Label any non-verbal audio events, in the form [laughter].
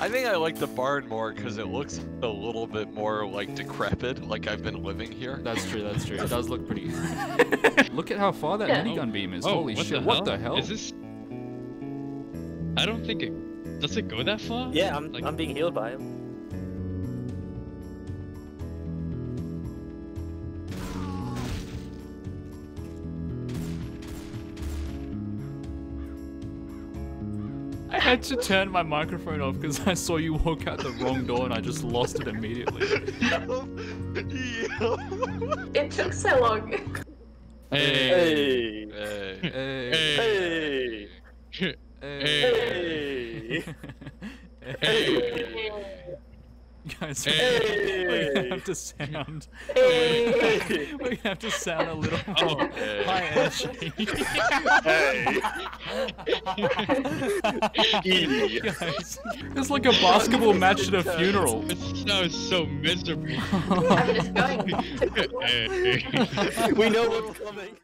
I think I like the barn more because it looks a little bit more like decrepit, like I've been living here. That's true, that's true. It does look pretty. [laughs] look at how far that Yeah. minigun beam is. Oh, Holy what shit, the what the hell? Is this? I don't think it. Does it go that far? Yeah, I'm, Like- I'm being healed by him. I had to turn my microphone off because I saw you walk out the wrong door and I just lost it immediately. It took so long. Hey. Hey. Hey. Hey. Hey. Hey. Hey. [laughs] Guys, we're Hey. gonna have to sound. Hey. We have to sound a little Oh. more high energy. Hey. [laughs] [laughs] Guys, it's like a basketball match at a funeral. It sounds so miserable. I'm just going. Hey. we know what's coming.